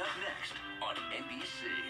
up next on NBC.